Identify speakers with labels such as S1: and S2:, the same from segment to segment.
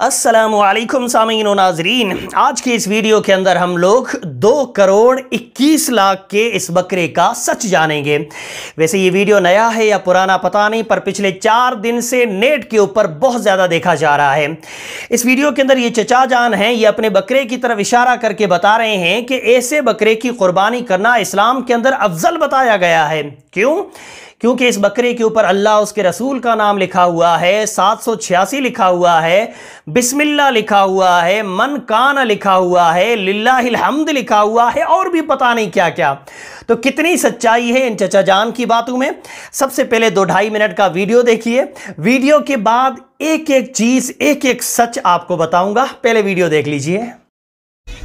S1: असलकुम सामीन नाजरीन। आज के इस वीडियो के अंदर हम लोग दो करोड़ इक्कीस लाख के इस बकरे का सच जानेंगे। वैसे ये वीडियो नया है या पुराना पता नहीं, पर पिछले चार दिन से नेट के ऊपर बहुत ज़्यादा देखा जा रहा है। इस वीडियो के अंदर ये चचा जान हैं, ये अपने बकरे की तरफ़ इशारा करके बता रहे हैं कि ऐसे बकरे की कुर्बानी करना इस्लाम के अंदर अफजल बताया गया है। क्यों? क्योंकि इस बकरे के ऊपर अल्लाह उसके रसूल का नाम लिखा हुआ है, सात सौ छियासी लिखा हुआ है, बिस्मिल्ला लिखा हुआ है, मन कान लिखा हुआ है, लिल्लाहिल लिखा हुआ है, और भी पता नहीं क्या क्या तो कितनी सच्चाई है इन चचा जान की बातों में? सबसे पहले दो ढाई मिनट का वीडियो देखिए। वीडियो के बाद एक एक चीज़ एक एक सच आपको बताऊँगा। पहले वीडियो देख लीजिए।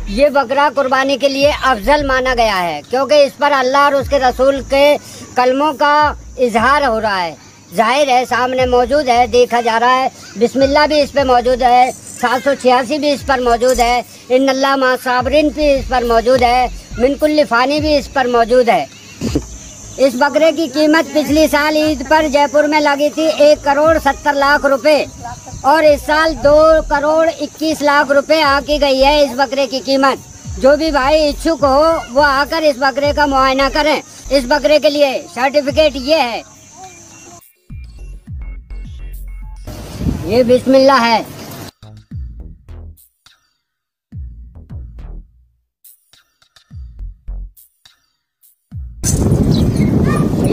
S2: ये बकरा कुर्बानी के लिए अफजल माना गया है, क्योंकि इस पर अल्लाह और उसके रसूल के कलमों का इजहार हो रहा है। ज़ाहिर है, सामने मौजूद है, देखा जा रहा है। बिस्मिल्लाह भी इस पर मौजूद है, सात सौ छियासी भी इस पर मौजूद है। इन अल्लाह साबरिन भी इस पर मौजूद है मिनकुल्लिफानी भी इस पर मौजूद है। इस बकरे की कीमत पिछली साल ईद पर जयपुर में लगी थी, एक करोड़ सत्तर लाख रुपए। और इस साल दो करोड़ इक्कीस लाख रुपए आकी गई है इस बकरे की कीमत। जो भी भाई इच्छुक हो, वो आकर इस बकरे का मुआयना करें। इस बकरे के लिए सर्टिफिकेट ये है। ये बिस्मिल्लाह है।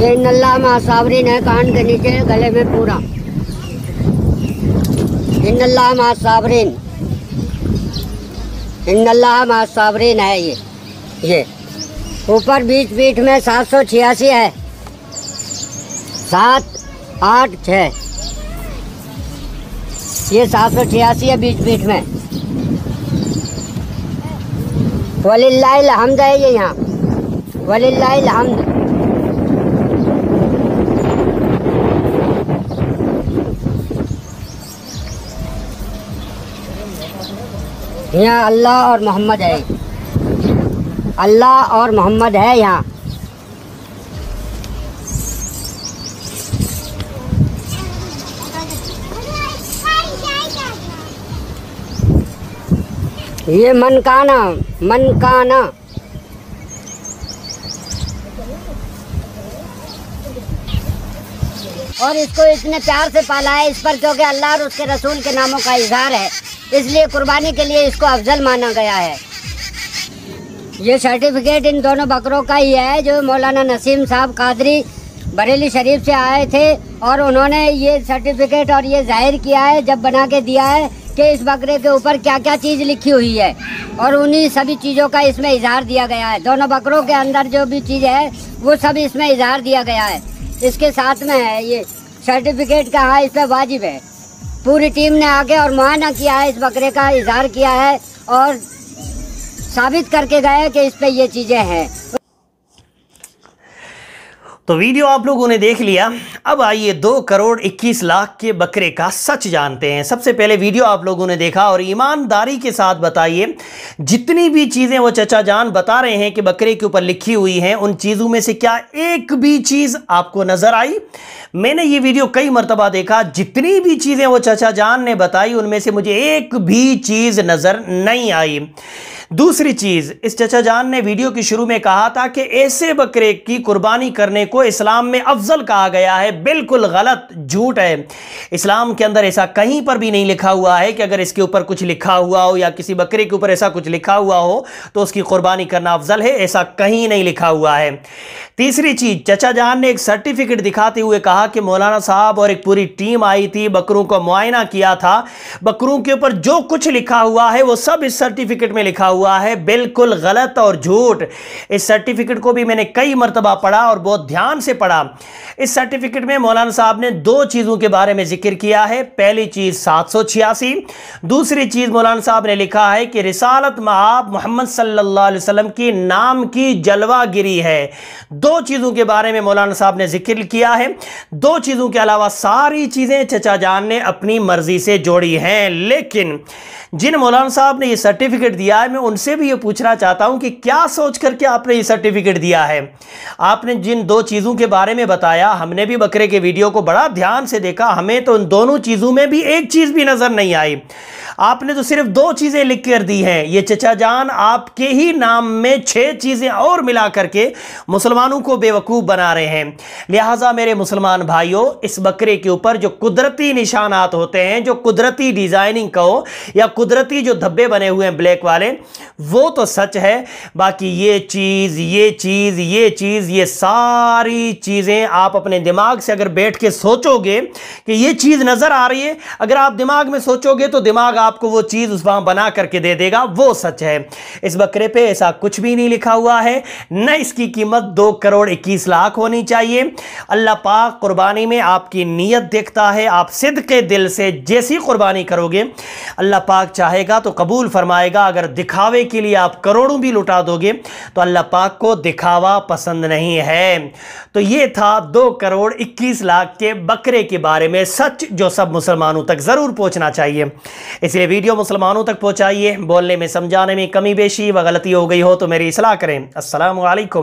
S2: ये नल्ला मा सावरीन है कान के नीचे, गले में पूरा। इन अल्लाह मा सावरीन इन अल्लाह मा सावरीन है ये। ये। ऊपर बीच बीच में सात सौ छियासी है। सात, आठ छ ये सात सौ छियासी है बीच बीच में। वलिल्लाहिल है ये यहाँ। वलिल्लाहिल यहाँ अल्लाह और मोहम्मद है। अल्लाह और मोहम्मद है यहाँ। ये मनकाना मनकाना और इसको इसने प्यार से पाला है इस पर क्योंकि अल्लाह और उसके रसूल के नामों का इजहार है, इसलिए कुर्बानी के लिए इसको अफजल माना गया है। ये सर्टिफिकेट इन दोनों बकरों का ही है, जो मौलाना नसीम साहब कादरी बरेली शरीफ से आए थे, और उन्होंने ये सर्टिफिकेट और ये ज़ाहिर किया है, जब बना के दिया है कि इस बकरे के ऊपर क्या क्या चीज़ लिखी हुई है। और उन्हीं सभी चीज़ों का इसमें इजहार दिया गया है। दोनों बकरों के अंदर जो भी चीज़ है, वो सब इसमें इजहार दिया गया है। इसके साथ में है, ये सर्टिफिकेट का हाँ इस पर वाजिब है। पूरी टीम ने आके और मुआयना किया है, इस बकरे का इजहार किया है और साबित करके गए कि इस पर ये चीज़ें हैं।
S1: तो वीडियो आप लोगों ने देख लिया। अब आइए दो करोड़ इक्कीस लाख के बकरे का सच जानते हैं। सबसे पहले वीडियो आप लोगों ने देखा और ईमानदारी के साथ बताइए। जितनी भी चीज़ें वो चचा जान बता रहे हैं कि बकरे के ऊपर लिखी हुई हैं, उन चीज़ों में से क्या एक भी चीज़ आपको नज़र आई? मैंने ये वीडियो कई मरतबा देखा। जितनी भी चीज़ें वो चचा जान ने बताई, उनमें से मुझे एक भी चीज़ नज़र नहीं आई। दूसरी चीज़, इस चचा जान ने वीडियो की शुरू में कहा था कि ऐसे बकरे की कुर्बानी करने को इस्लाम में अफजल कहा गया है, बिल्कुल गलत, झूठ है। इस्लाम के अंदर ऐसा कहीं पर भी नहीं लिखा हुआ है कि अगर इसके ऊपर कुछ लिखा हुआ हो या किसी बकरे के ऊपर ऐसा कुछ लिखा हुआ हो तो उसकी कुर्बानी करना अफजल है, ऐसा कहीं नहीं लिखा हुआ है। तीसरी चीज़, चचा जान ने एक सर्टिफिकेट दिखाते हुए कहा कि मौलाना साहब और एक पूरी टीम आई थी, बकरों का मुआयना किया था। बकरों के ऊपर जो कुछ लिखा हुआ है, वो सब इस सर्टिफिकेट में लिखा हुआ है, बिल्कुल गलत और झूठ। इस सर्टिफिकेट को भी मैंने कई मरतबा पढ़ा और बहुत ध्यान से पढ़ा। इस सर्टिफिकेट में मौलाना साहब ने दो चीज़ों के बारे में ज़िक्र किया है। पहली चीज़ सात सौ छियासी, दूसरी चीज़ मौलाना साहब ने लिखा है कि रिसालत महाब मोहम्मद अलैहि वसल्लम की नाम की जलवागिरी है। दो चीज़ों के बारे में मौलाना साहब ने ज़िक्र किया है। दो चीज़ों के अलावा सारी चीज़ें चचा जान ने अपनी मर्ज़ी से जोड़ी हैं। लेकिन जिन मौलाना साहब ने ये सर्टिफिकेट दिया है, मैं उनसे भी ये पूछना चाहता हूँ कि क्या सोच करके आपने ये सर्टिफिकेट दिया है? आपने जिन दो चीज़ों के बारे में बताया, हमने भी बकरे के वीडियो को बड़ा ध्यान से देखा, हमें तो उन दोनों चीज़ों में भी एक चीज़ भी नज़र नहीं आई। आपने तो सिर्फ़ दो चीज़ें लिख कर दी हैं, ये चचा जान आपके ही नाम में छह चीज़ें और मिला करके मुसलमानों को बेवकूफ़ बना रहे हैं। लिहाजा मेरे मुसलमान भाइयों, इस बकरे के ऊपर जो कुदरती निशानात होते हैं, जो कुदरती डिज़ाइनिंग कहो, या कुदरती जो धब्बे बने हुए हैं ब्लैक वाले वो तो सच है, बाकी ये चीज़ ये चीज़ ये चीज़, ये सारी चीज़ें आप अपने दिमाग से अगर बैठ के सोचोगे कि ये चीज़ नज़र आ रही है, अगर आप दिमाग में सोचोगे तो दिमाग आपको वो चीज़ उस वहाँ बना करके दे देगा, वो सच है। इस बकरे पे ऐसा कुछ भी नहीं लिखा हुआ है, न इसकी कीमत दो करोड़ इक्कीस लाख होनी चाहिए। अल्लाह पाक कुर्बानी में आपकी नीयत देखता है, आप सिद्ध के दिल से जैसी कुर्बानी करोगे, अल्लाह पाक चाहेगा तो कबूल फरमाएगा, अगर दिखावे के लिए आप करोड़ों भी लुटा दोगे तो अल्लाह पाक को दिखावा पसंद नहीं है। तो ये था दो करोड़ इक्कीस लाख के बकरे के बारे में, सच जो सब मुसलमानों तक ज़रूर पहुँचना चाहिए। इसलिए वीडियो मुसलमानों तक पहुंचाइए, बोलने में, समझाने में कमी बेशी व गलती हो गई हो तो मेरी इसलाह करें। असलकम